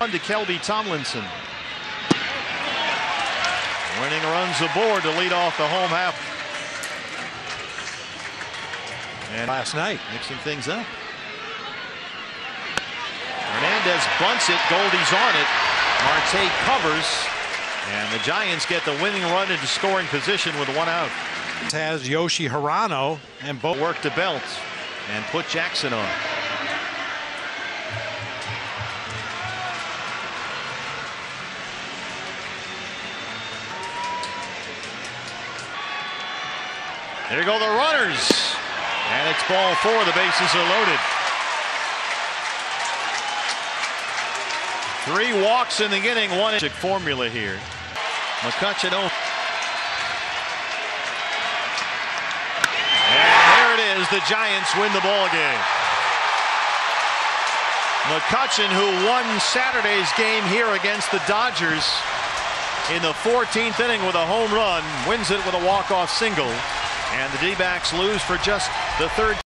On to Kelby Tomlinson. Winning runs aboard to lead off the home half. And last night. mixing things up. Hernandez bunts it. Goldie's on it. Marte covers. And the Giants get the winning run into scoring position with one out. Has Yoshi Hirano and both Work to belt and put Jackson on. There go the runners. And it's ball four. The bases are loaded. Three walks in the inning. One formula here. McCutchen oh. And there it is. The Giants win the ball game. McCutchen, who won Saturday's game here against the Dodgers in the 14th inning with a home run, wins it with a walk-off single. And the D-backs lose for just the third